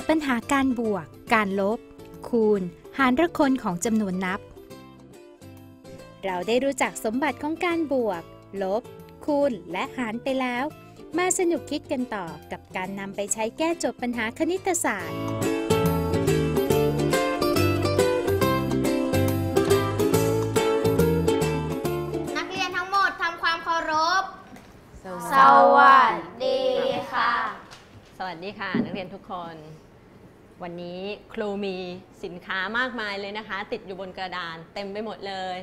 ทย์ปัญหาการบวก การลบ คูณ หารระคนของจำนวนนับ เราได้รู้จักสมบัติของการบวก ลบ คูณ และหารไปแล้ว มาสนุกคิดกันต่อกับการนำไปใช้แก้โจทย์ปัญหาคณิตศาสตร์นักเรียนทั้งหมดทำความเคารพสวัสดีค่ะ สวัสดีค่ะ นักเรียนทุกคน วันนี้ครูมีสินค้ามากมายเลยนะคะ ติดอยู่บนกระดานเต็มไปหมดเลย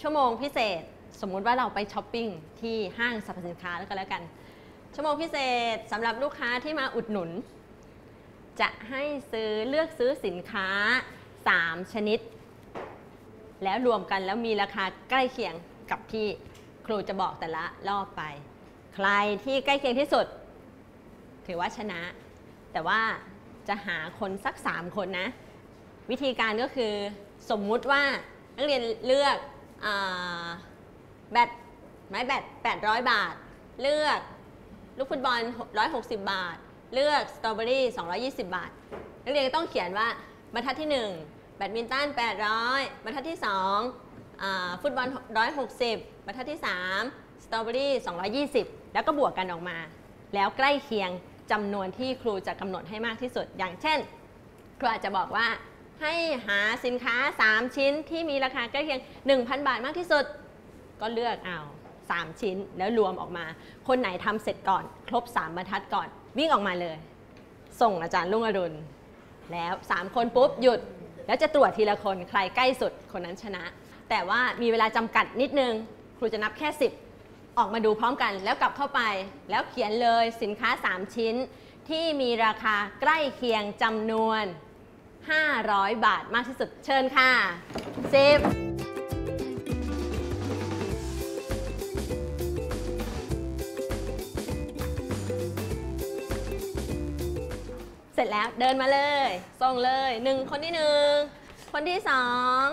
ชั่วโมงพิเศษสมมุติว่าเราไปช้อปปิ้งที่ห้างสรรพสินค้าแล้วก็แล้วกัน ชั่วโมงพิเศษสำหรับลูกค้าที่มาอุดหนุน จะให้ซื้อเลือกซื้อสินค้า 3 ชนิด แล้วรวมกันแล้วมีราคาใกล้เคียงกับที่ครูจะบอกแต่ละรอบไป ใครที่ใกล้เคียงที่สุด ถือว่าชนะ แต่ว่า จะหาคนสัก 3 คนนะ วิธีการก็คือสมมุติว่านักเรียนเลือกอแบตไม้แบต800 บาท เลือกลูกฟุตบอล 160 บาท เลือกสตรอเบอรี่220 บาท นักเรียนต้องเขียนว่าบรรทัดที่ 1 แบดมินตัน800 บรรทัดที่2อ่าฟุตบอล 160 บรรทัดที่ 3 สตรอเบอรี่220 แล้วก็บวกกันออกมา แล้วใกล้เคียง จำนวนที่ครูจะกำหนดให้มากที่สุด อย่างเช่น ครูอาจจะบอกว่าให้หาสินค้า 3 ชิ้นที่มีราคาใกล้เคียง 1,000 บาทมากที่สุด ก็เลือกเอา 3 ชิ้นแล้วรวมออกมา คนไหนทำเสร็จก่อน ครบ 3บรรทัดก่อน วิ่งออกมาเลย ส่งอาจารย์ลุงอรุณ แล้ว 3 คนปุ๊บ หยุด แล้วจะตรวจทีละคนใครใกล้สุดคนนั้นชนะ แต่ว่ามีเวลาจำกัดนิดนึง ครูจะนับแค่ 10 ออกมาดูพร้อมกัน แล้วกลับเข้าไป แล้วเขียนเลยสินค้า 3 ชิ้น ที่มีราคาใกล้เคียงจำนวน 500 บาทมากที่สุดเชิญค่ะ10เสร็จแล้วเดินมาเลย ส่งเลยหนึ่งคนที่หนึ่งคนที่สอง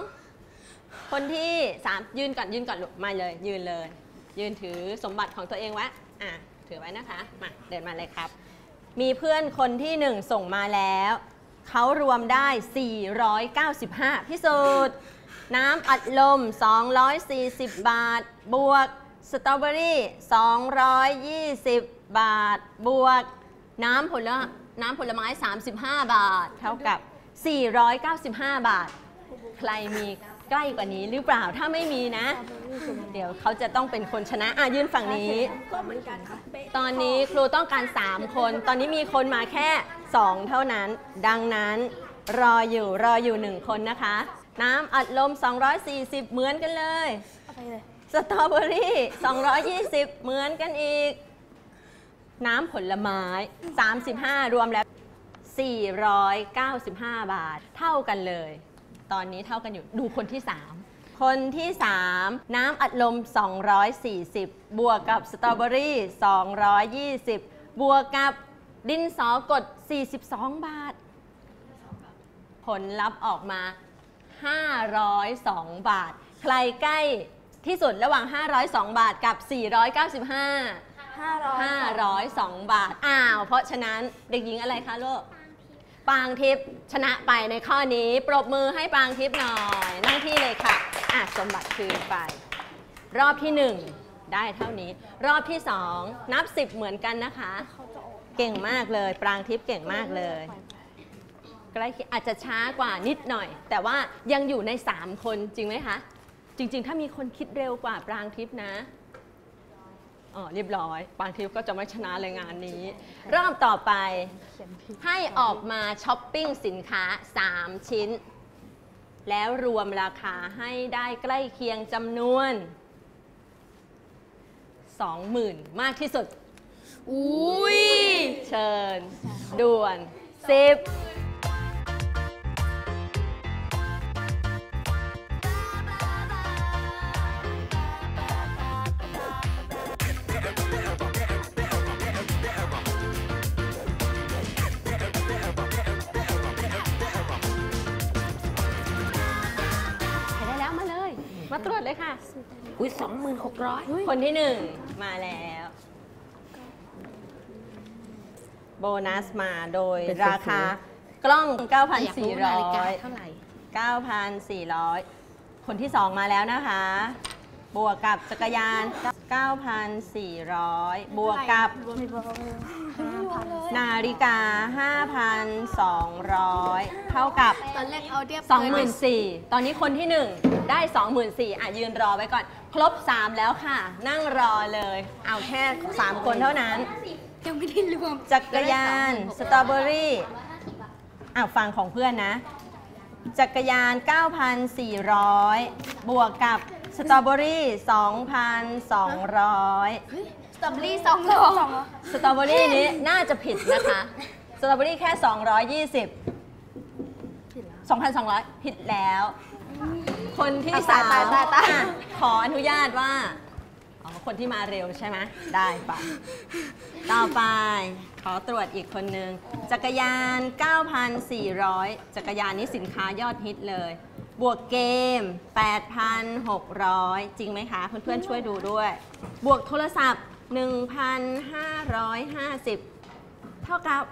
คนที่สามยืนก่อนยืนก่อนลูกมาเลยยืนเลย ยืนถือสมบัติของตัวเองไว้อะถือไว้นะคะมาเดินมาเลยครับ มีเพื่อนคนที่หนึ่งส่งมาแล้ว เขารวมได้ 495 พิสูจน์น้ำอัดลม 240 บาท บวกสตรอเบอรี่220 บาท บวก น้ำผลน้ำผลไม้ 35 บาท เท่ากับ 495 บาท ใครมี ใกล้กว่านี้หรือเปล่าถ้าไม่มีนะ เดี๋ยวเขาจะต้องเป็นคนชนะอะยื่นฝั่งนี้ ก็เหมือนกันครับเป๊ะตอนนี้ครูต้องการ 3 คน ตอนนี้มีคนมาแค่ 2 เท่านั้น ดังนั้นรออยู่รออยู่ 1 คนนะคะ น้ำอัดลม 240 เหมือนกันเลยเอาไปเลยสตรอเบอรี่ 220 เหมือนกันอีก น้ำผลไม้ 35 รวมแล้ว 495 บาท เท่ากันเลย ตอนนี้เท่ากันอยู่ดูคนที่ 3 คนที่ 3 น้ำอัดลม 240 บวกกับสตรอเบอรี่ 220 บวกกับดินสอกด 42 บาท ผลลัพธ์ออกมา 502 บาท ใครใกล้ที่สุดระหว่าง 502 บาทกับ 495 502 บาท อ้าว เพราะฉะนั้นเด็กหญิงอะไรคะลูก ปางทิพย์ชนะไปในข้อนี้ ปรบมือให้ปางทิพย์หน่อยนั่งที่เลยค่ะอะสมบัติคืนไป รอบที่1ได้เท่านี้ รอบที่2นับ10เหมือนกันนะคะ เก่งมากเลย ปรางทิพย์เก่งมากเลยใกล้อาจจะช้ากว่านิดหน่อย แต่ว่ายังอยู่ใน 3 คนจริงไหมคะ จริง ๆ ถ้ามีคนคิดเร็วกว่าปรางทิพย์นะ อ๋อเรียบร้อย ปางทิพย์ก็จะไม่ชนะเลยงานนี้ รอบต่อไปให้ออกมาช้อปปิ้งสินค้า 3 ชิ้น แล้วรวมราคาให้ได้ใกล้เคียงจำนวน 20,000 มากที่สุด อุ้ยเชิญ ด่วน10 อุ้ยสองหมื่นหกร้อยคนที่หนึ่งมาแล้ว โบนัสมาโดยเป็นราคา กล้อง อยากรู้นาฬิกา9,400 เท่าไหร่ 9,400 คนที่ 2 มาแล้วนะคะ บวกกับจักรยาน 9,400 บวกกับนาฬิกา 5,200 เท่ากับตอนแรกเอาเรียบ24,000ตอนนี้คนที่ 1 ได้ 24,000อะยืนรอไว้ก่อน ครบ 3 แล้วค่ะ นั่งรอเลย เอาแค่ 3 คนเท่านั้น ยังไม่ได้รวม จักรยาน สตรอเบอรี่อะฟังของเพื่อนนะ จักรยาน 9,400 บวกกับ สตรอเบอรี่2,200 สตรอเบอรี่สองโลสตรอเบอรี่นี้น่าจะผิดนะคะ สตรอเบอรี่แค่ 220 2,200 ผิดแล้ว คนที่ตายสามตายตายตาย อะขออนุญาตว่าอ๋อคนที่มาเร็วใช่ไหมได้ปะต่อไป ขอตรวจอีกคนนึง จักรยาน 9,400 จักรยานนี้สินค้ายอดฮิตเลย บวกเกม 8,600 จริงไหมคะ เพื่อนๆช่วยดูด้วย บวกโทรศัพท์ 1,550 เท่ากับ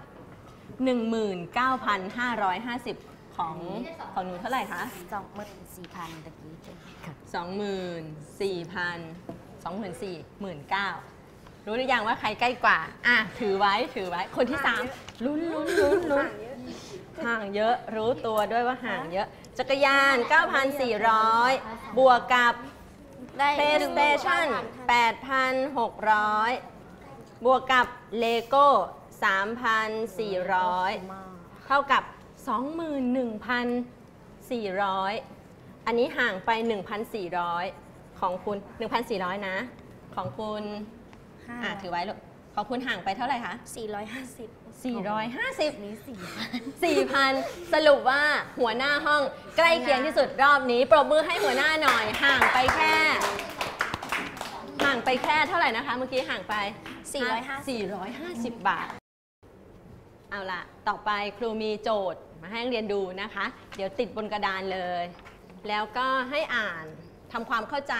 19,550 ของของหนูเท่าไหร่คะ สองหมื่นสี่พันตะกี้เองค่ะสองหมื่นสี่พันสองหมื่นสี่หมื่นเก้ารู้หรือยังว่าใครใกล้กว่า อะ ถือไว้ถือไว้ คนที่สามลุ้นลุ้นลุ้นลุ้นห่างเยอะรู้ตัวด้วยว่าห่างเยอะ จักรยาน 9,400 บวกกับ ได้ PlayStation 8,600 บวกกับเลโก้3,400 เท่ากับ 21,400 อันนี้ห่างไป 1,400 ของคุณ 1,400 นะ ของคุณอะ ถือไว้ลูก ของคุณห่างไปเท่าไหร่คะ สี่ร้อยห้าสิบ 450 นี้สี่4,000 สรุปว่าหัวหน้าห้องใกล้เคียงที่สุดรอบนี้ ปรบมือให้หัวหน้าหน่อย ห่างไปแค่ ห่างไปแค่เท่าไหร่นะคะ เมื่อกี้ห่างไป 450บาท เอาล่ะต่อไปครูมีโจทย์มาให้นักเรียนดูนะคะ เดี๋ยวติดบนกระดานเลย แล้วก็ให้อ่านทำความเข้าใจ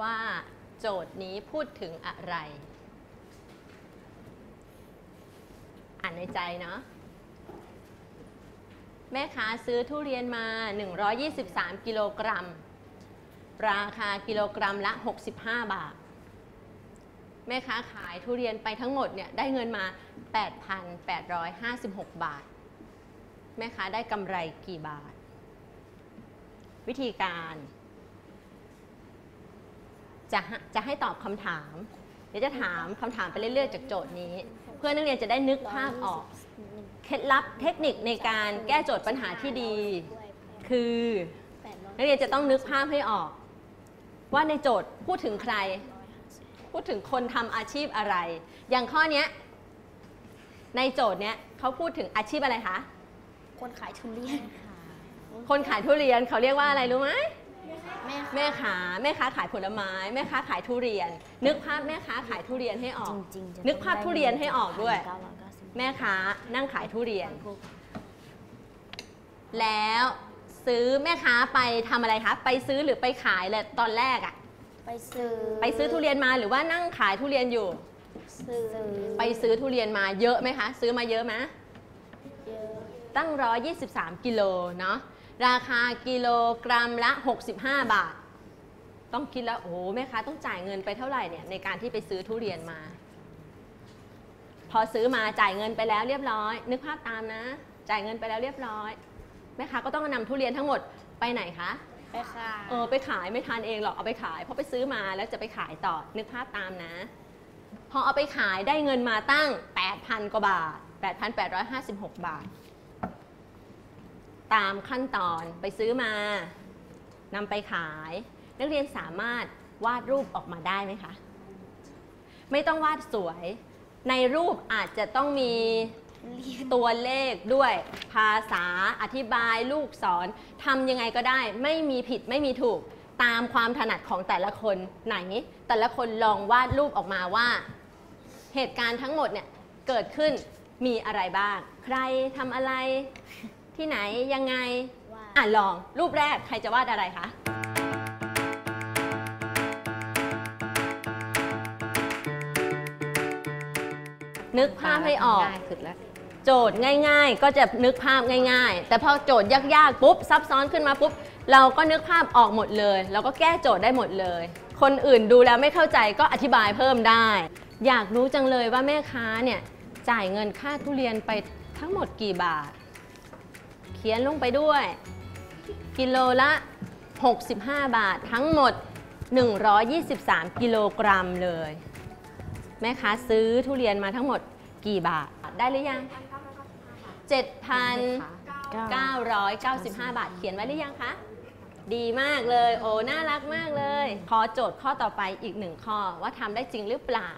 ว่าโจทย์นี้พูดถึงอะไร อ่านในใจเนาะแม่ค้าซื้อทุเรียนมา 123 กิโลกรัม ราคากิโลกรัมละ 65 บาท แม่ค้าขายทุเรียนไปทั้งหมดเนี่ยได้เงินมา 8,856 บาท แม่ค้าได้กำไรกี่บาท วิธีการ จะจะให้ตอบคำถาม ดี๋ยวจะถามคำถามไปเรื่อยๆจากโจทย์นี้ เพื่อนักเรียนจะได้นึกภาพออก เคล็ดลับเทคนิคในการแก้โจทย์ปัญหาที่ดี คือนักเรียนจะต้องนึกภาพให้ออก ว่าในโจทย์พูดถึงใคร พูดถึงคนทำอาชีพอะไร อย่างข้อเนี้ยในโจทย์เนี้ยเขาพูดถึงอาชีพอะไรคะ คนขายทุเรียนค่ะคนขายทุเรียนเขาเรียกว่าอะไรรู้ไหม แม่แม่ค้าแม่ค้าขายผลไม้ แม่ค้าขายทุเรียน นึกภาพแม่ค้าขายทุเรียนให้ออก จริงๆจะนึกภาพทุเรียนให้ออกด้วยเก้าร้อยเก้าสิบแม่ค้านั่งขายทุเรียน แล้วซื้อแม่ค้าไปทำอะไรคะ ไปซื้อหรือไปขายเลยตอนแรกอะไปซื้อไปซื้อทุเรียนมาหรือว่านั่งขายทุเรียนอยู่ ซื้อไปซื้อทุเรียนมาเยอะไหมคะ ซื้อมาเยอะไหมเยอะตั้ง 123 กิโลเนาะ ราคากิโลกรัมละ 65 บาท ต้องคิดแล้วโอ้โหแม่ค้าต้องจ่ายเงินไปเท่าไหร่เนี่ยในการที่ไปซื้อทุเรียนมา พอซื้อมาจ่ายเงินไปแล้วเรียบร้อย นึกภาพตามนะ จ่ายเงินไปแล้วเรียบร้อยแม่ค้าก็ต้องนำทุเรียนทั้งหมดไปไหนคะไปค่ะเออไปขายไม่ทานเองหรอกเอาไปขาย เพราะไปซื้อมาแล้วจะไปขายต่อนึกภาพตามนะพอเอาไปขายได้เงินมาตั้ง 8,000 กว่าบาท 8,856 บาท ตามขั้นตอนไปซื้อมานำไปขาย นักเรียนสามารถวาดรูปออกมาได้ไหมคะ ไม่ต้องวาดสวย ในรูปอาจจะต้องมีตัวเลขด้วยภาษาอธิบายลูกศรทำยังไงก็ได้ ไม่มีผิดไม่มีถูกตามความถนัดของแต่ละคนไหน แต่ละคนลองวาดรูปออกมาว่า เหตุการณ์ทั้งหมดเนี่ยเกิดขึ้นมีอะไรบ้าง ใครทำอะไร ที่ไหนยังไงอะลองรูปแรกใครจะวาดอะไรคะตนึกภาพให้ออกง่ายสุดแล้วโจทย์ง่าย ๆ ก็จะนึกภาพง่าย ๆ แต่พอโจทย์ยากๆปุ๊บซับซ้อนขึ้นมาปุ๊บเราก็นึกภาพออกหมดเลย เราก็แก้โจทย์ได้หมดเลย คนอื่นดูแล้วไม่เข้าใจก็อธิบายเพิ่มได้ อยากรู้จังเลยว่าแม่ค้าเนี่ยจ่ายเงินค่าทุเรียนไปทั้งหมดกี่บาท เขียนลงไปด้วย กิโลละ 65 บาททั้งหมด 123 กิโลกรัมเลย แม่ค้าซื้อทุเรียนมาทั้งหมดกี่บาทได้หรือยัง 7,995 บาท เขียนไว้หรือยังคะ ดีมากเลย โอ้ น่ารักมากเลย ขอโจทย์ข้อต่อไปอีกหนึ่งข้อว่าทำได้จริงหรือเปล่า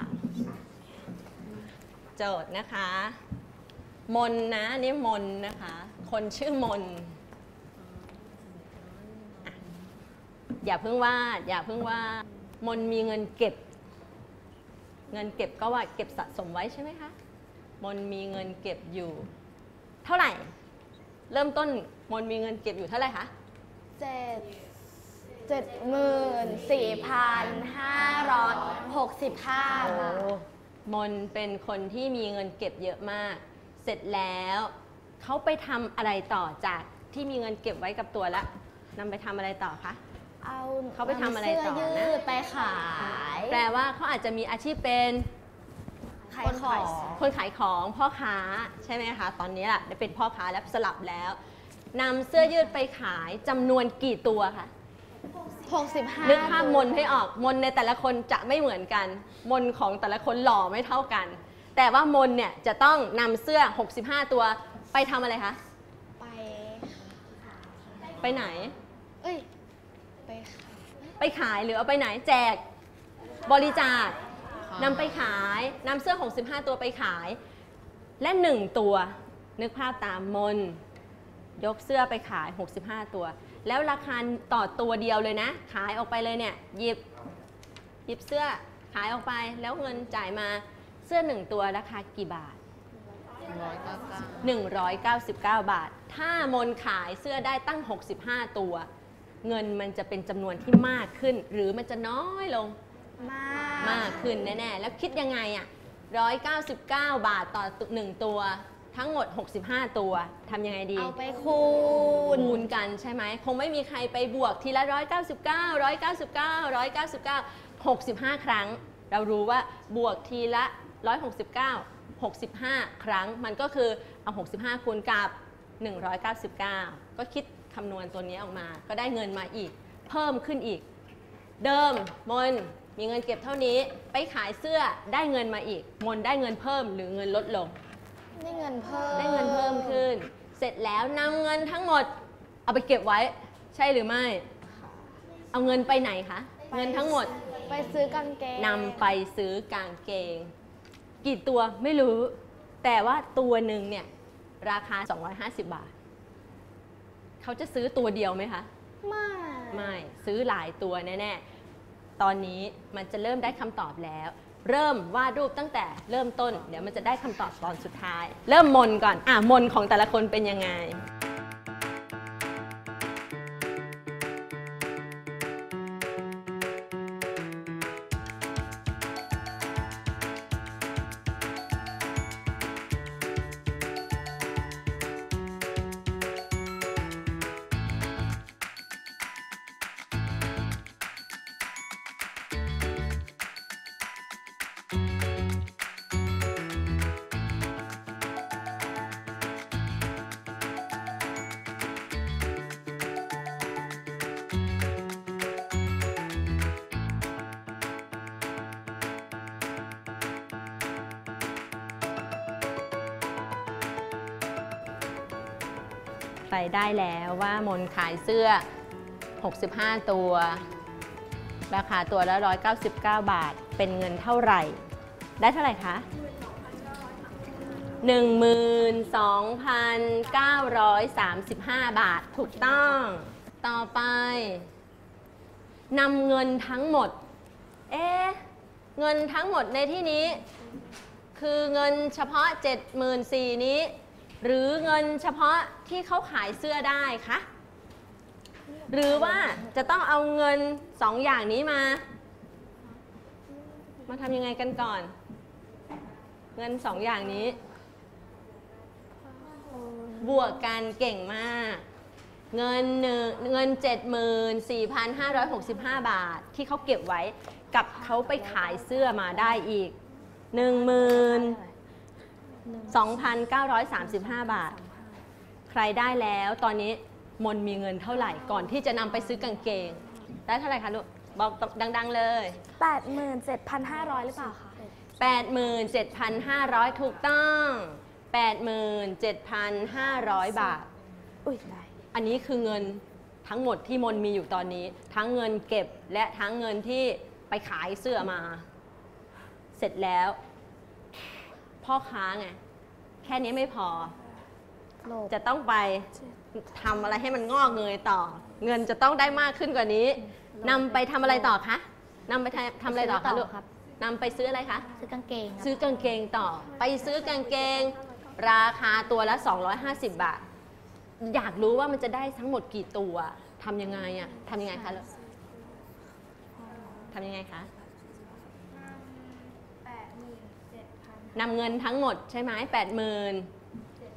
โจทย์นะคะ มนนะนี่มนนะคะ คนชื่อมนอะอย่าเพิ่งวาด อย่าเพิ่งวาด มนมีเงินเก็บ เงินเก็บก็ว่าเก็บสะสมไว้ใช่ไหมคะ มนมีเงินเก็บอยู่ เท่าไหร่ เริ่มต้นมนมีเงินเก็บอยู่เท่าไหร่คะเจ็ดเจ็ดหมื่นสี่พันห้าร้อยหกสิบห้าบาทมนเป็นคนที่มีเงินเก็บเยอะมาก เสร็จแล้ว เขาไปทำอะไรต่อจากที่มีเงินเก็บไว้กับตัวแล้วนำไปทำอะไรต่อคะ เอาเขาไปทำอะไรต่อนะ เสื้อยืดไปขายแปลว่าเขาอาจจะมีอาชีพเป็นขายของคนขายของพ่อค้าใช่ไหมคะ ตอนนี้แหละได้เป็นพ่อค้าแล้วสลับแล้วนำเสื้อยืดไปขายจำนวนกี่ตัวคะ หกสิบห้านึกภาพมนให้ออกมนในแต่ละคนจะไม่เหมือนกัน มนของแต่ละคนหล่อไม่เท่ากัน แต่ว่ามนเนี่ยจะต้องนำเสื้อ 65 ตัว ไปทำอะไรคะ ไป ไปไหน เอ้ย ไปขายไปขายหรือเอาไปไหนแจก บริจาคนำไปขายนำเสื้อ 65 ตัวไปขาย และ 1 ตัว นึกภาพตามมน ยกเสื้อไปขาย 65 ตัว แล้วราคาต่อตัวเดียวเลยนะ ขายออกไปเลยเนี่ยหยิบหยิบเสื้อขายออกไปแล้วเงินจ่ายมาเสื้อ1ตัวราคากี่บาท 199 บาท ถ้ามนขายเสื้อได้ตั้ง 65 ตัว เงินมันจะเป็นจำนวนที่มากขึ้น หรือมันจะน้อยลง มากมากขึ้นแน่ๆ แล้วคิดยังไงอะ199 บาทต่อหนึ่งตัว ทั้งหมด 65 ตัวทำยังไงดีเอาไปคูณคูณกันใช่ไหม คงไม่มีใครไปบวกทีละ 199 199 199 65 ครั้ง เรารู้ว่าบวกทีละ 169 65 ครั้งมันก็คือเอา 65 คูณกับ 199 ก็คิดคำนวณตัวนี้ออกมา ก็ได้เงินมาอีก เพิ่มขึ้นอีก เดิมมนมีเงินเก็บเท่านี้ไปขายเสื้อได้เงินมาอีก มนได้เงินเพิ่มหรือเงินลดลง ได้เงินเพิ่มได้เงินเพิ่มขึ้น เสร็จแล้วนำเงินทั้งหมด เอาไปเก็บไว้ใช่หรือไม่ เอาเงินไปไหนคะ เงินทั้งหมด ไปซื้อกางเกงนำไปซื้อกางเกง กี่ตัวไม่รู้ แต่ว่าตัวหนึ่งเนี่ยราคา 250 บาท เขาจะซื้อตัวเดียวไหมคะ ไม่ ไม่ซื้อหลายตัวแน่ๆ ตอนนี้มันจะเริ่มได้คำตอบแล้ว เริ่มวาดรูปตั้งแต่เริ่มต้น เดี๋ยวมันจะได้คำตอบตอนสุดท้าย เริ่มมนก่อน อะมนของแต่ละคนเป็นยังไง ไปได้แล้วว่ามนขายเสื้อ 65 ตัว ราคาตัวละ 199 บาท เป็นเงินเท่าไหร่ ได้เท่าไหร่คะ 12,935 บาท ถูกต้อง ต่อไปนำเงินทั้งหมด เอ๊ะเงินทั้งหมดในที่นี้ คือเงินเฉพาะ 74,000นี้ หรือเงินเฉพาะที่เขาขายเสื้อได้คะหรือว่าจะต้องเอาเงินสองอย่างนี้มา มาทำยังไงกันก่อน เงินสองอย่างนี้ บวกกันเก่งมาก เงินหนึ่งเงิน 74,565 บาทที่เขาเก็บไว้กับเขาไปขายเสื้อมาได้อีก 12,935 บาท ใครได้แล้วตอนนี้มนมีเงินเท่าไหร่ก่อนที่จะนำไปซื้อกางเกง ได้เท่าไหร่คะลูก บอกดัง ๆ เลย 87,500 หรือเปล่าคะ 87,500 ถูกต้อง 87,500 บาท อุ้ยได้ อันนี้คือเงินทั้งหมดที่มนมีอยู่ตอนนี้ ทั้งเงินเก็บและทั้งเงินที่ไปขายเสื้อมา เสร็จแล้ว พ่อค้าไงแค่นี้ไม่พอ โลบจะต้องไปทำอะไรให้มันงอกเงยต่อ เงินจะต้องได้มากขึ้นกว่านี้นำไปทำอะไรต่อคะนำไปทำทำอะไรต่อคะลูกครับ นำไปซื้ออะไรคะซื้อกางเกงครับซื้อกางเกงต่อ ไปซื้อกางเกง ราคาตัวละ 250 บาท อยากรู้ว่ามันจะได้ทั้งหมดกี่ตัวทำยังไงอะทำยังไงคะลูกทำยังไงคะ นำเงินทั้งหมดใช่ไหมแปดหมื่น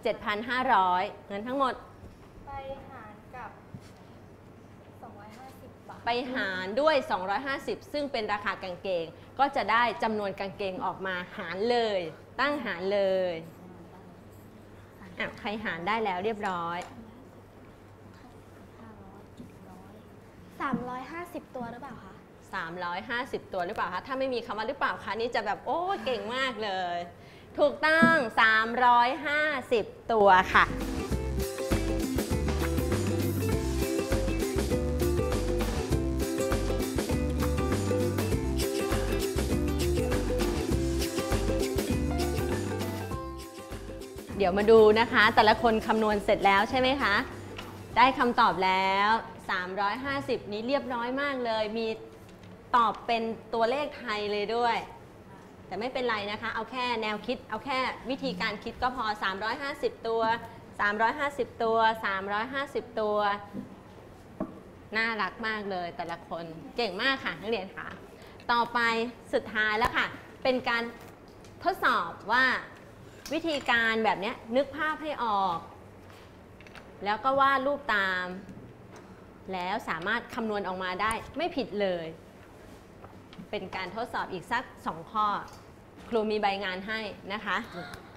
เจ็ดพันห้าร้อยเงินทั้งหมดไปหารกับ 250 บาท ไปหารด้วย 250 ซึ่งเป็นราคากางเกง ก็จะได้จำนวนกางเกงออกมาหารเลย ตั้งหารเลยอะใครหารได้แล้วเรียบร้อย 350 ตัวหรือเปล่าคะ 350 ตัวหรือเปล่าคะถ้าไม่มีคำว่าหรือเปล่าคะนี่จะแบบโอ้เก่งมากเลย ถูกต้อง 350 ตัวค่ะเดี๋ยวมาดูนะคะ แต่ละคนคำนวณเสร็จแล้วใช่ไหมคะ ได้คำตอบแล้ว 350 นี้เรียบร้อยมากเลย มี ตอบเป็นตัวเลขไทยเลยด้วย แต่ไม่เป็นไรนะคะ เอาแค่แนวคิด เอาแค่วิธีการคิดก็พอ 350 ตัว 350 ตัว 350 ตัว น่ารักมากเลยแต่ละคนเก่งมากค่ะนักเรียนค่ะ ต่อไปสุดท้ายแล้วค่ะ เป็นการทดสอบว่าวิธีการแบบนี้นึกภาพให้ออก แล้วก็วาดรูปตาม แล้วสามารถคำนวณออกมาได้ไม่ผิดเลย เป็นการทดสอบอีกสัก 2 ข้อ ครูมีใบงานให้นะคะ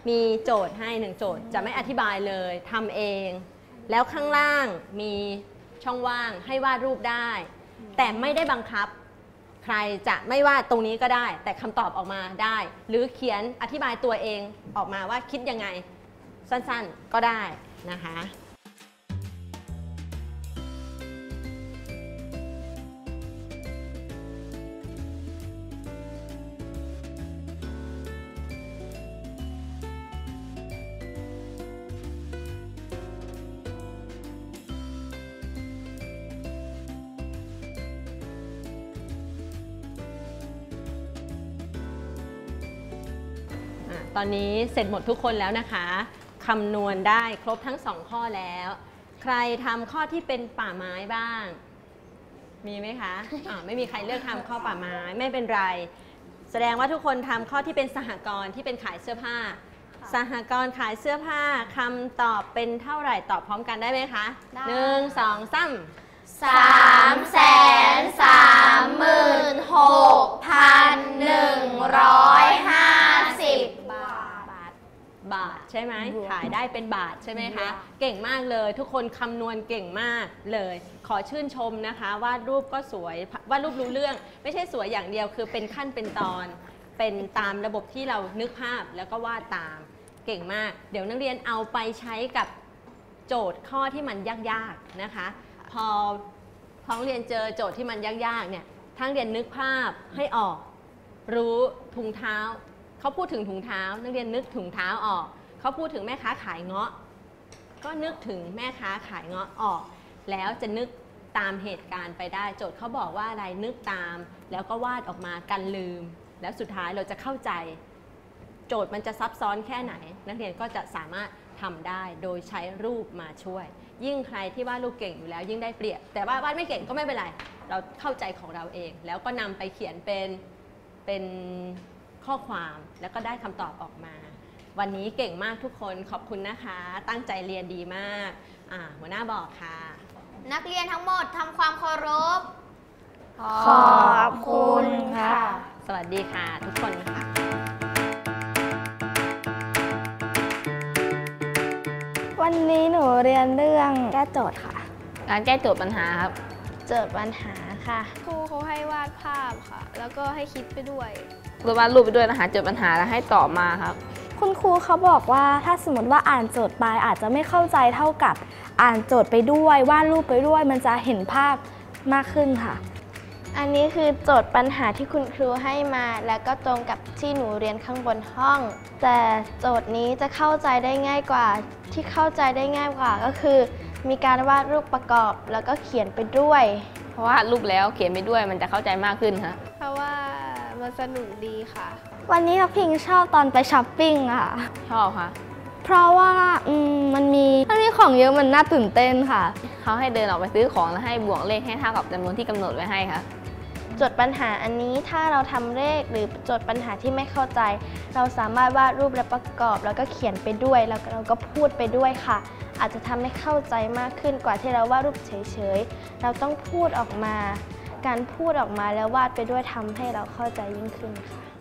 มีโจทย์ให้หนึ่งโจทย์จะไม่อธิบายเลยทำเอง แล้วข้างล่างมีช่องว่างให้วาดรูปได้ แต่ไม่ได้บังคับ ใครจะไม่วาดตรงนี้ก็ได้ แต่คำตอบออกมาได้ หรือเขียนอธิบายตัวเองออกมาว่าคิดยังไงสั้นๆก็ได้นะคะ ตอนนี้เสร็จหมดทุกคนแล้วนะคะคำนวณได้ครบทั้งสองข้อแล้ว ใครทำข้อที่เป็นป่าไม้บ้าง มีไหมคะอ่าไม่มีใครเลือกทำข้อป่าไม้ไม่เป็นไร แสดงว่าทุกคนทำข้อที่เป็นสหกรณ์ที่เป็นขายเสื้อผ้า สหกรณ์ขายเสื้อผ้าคำตอบเป็นเท่าไหร่ตอบพร้อมกันได้ไหมคะได้หนึ่งสองสามสามแสนสามหมื่นหกพันหนึ่งร้อยห้าสิบ บาทบาทใช่ไหมบวกขายได้เป็นบาทใช่ไหมคะเก่งมากเลย ทุกคนคำนวณเก่งมากเลย ขอชื่นชมนะคะวาดรูปก็สวยวาดรูปรู้เรื่อง ไม่ใช่สวยอย่างเดียวคือเป็นขั้นเป็นตอน เป็นตามระบบที่เรานึกภาพแล้วก็วาดตามเก่งมาก เดี๋ยวนักเรียนเอาไปใช้กับโจทย์ข้อที่มันยากๆนะคะ พอพอนักเรียนเจอโจทย์ที่มันยากๆเนี่ยทั้งเรียนนึกภาพให้ออก รู้ถุงเท้า เขาพูดถึงถุงเท้า นักเรียนนึกถุงเท้าออก เขาพูดถึงแม่ค้าขายเงาะ ก็นึกถึงแม่ค้าขายเงาะออก แล้วจะนึกตามเหตุการณ์ไปได้ โจทย์เขาบอกว่าอะไรนึกตาม แล้วก็วาดออกมากันลืม แล้วสุดท้ายเราจะเข้าใจ โจทย์มันจะซับซ้อนแค่ไหน นักเรียนก็จะสามารถทำได้โดยใช้รูปมาช่วย ยิ่งใครที่วาดรูปเก่งอยู่แล้ว ยิ่งได้เปรียบ แต่ว่าวาดไม่เก่งก็ไม่เป็นไร เราเข้าใจของเราเอง แล้วก็นำไปเขียนเป็นเป็น ข้อความแล้วก็ได้คำตอบออกมา วันนี้เก่งมากทุกคนขอบคุณนะคะ ตั้งใจเรียนดีมากอ่าหัวหน้าบอกค่ะ นักเรียนทั้งหมดทำความเคารพขอบคุณค่ะ สวัสดีค่ะทุกคนค่ะวันนี้หนูเรียนเรื่องแก้โจทย์ค่ะ การแก้โจทย์ปัญหาครับ โจทย์ปัญหา ค่ะครูเขาให้วาดภาพค่ะ แล้วก็ให้คิดไปด้วยรวาดรูปไปด้วยนะหาโจทย์ปัญหาแล้วให้ตอบมาครับ คุณครูเขาบอกว่าถ้าสมมติว่าอ่านโจทย์ไปอาจจะไม่เข้าใจเท่ากับอ่านโจทย์ไปด้วยวาดรูปไปด้วย มันจะเห็นภาพมากขึ้นค่ะ อันนี้คือโจทย์ปัญหาที่คุณครูให้มา แล้วก็ตรงกับที่หนูเรียนข้างบนห้อง แต่โจทย์นี้จะเข้าใจได้ง่ายกว่า ที่เข้าใจได้ง่ายกว่าก็คือ มีการวาดรูปประกอบแล้วก็เขียนไปด้วย เพราะว่ารูปแล้วเขียนไปด้วยมันจะเข้าใจมากขึ้นครับเพราะว่ามันสนุกดีค่ะ วันนี้น้องพิงชอบตอนไปช้อปปิ้งค่ะ ชอบค่ะ เพราะว่าอืมมันมีมันมีของเยอะมันน่าตื่นเต้นค่ะ เขาให้เดินออกไปซื้อของแล้วให้บวกเลขให้เท่ากับจำนวนที่กำหนดไว้ให้ครับโจทย์ปัญหาอันนี้ถ้าเราทำเลขหรือโจทย์ปัญหาที่ไม่เข้าใจ เราสามารถวาดรูปและประกอบ แล้วก็เขียนไปด้วย แล้วเราก็พูดไปด้วยค่ะ อาจจะทำให้เข้าใจมากขึ้นกว่าที่เราวาดรูปเฉยๆ เราต้องพูดออกมา การพูดออกมาแล้ววาดไปด้วยทำให้เราเข้าใจยิ่งขึ้นค่ะ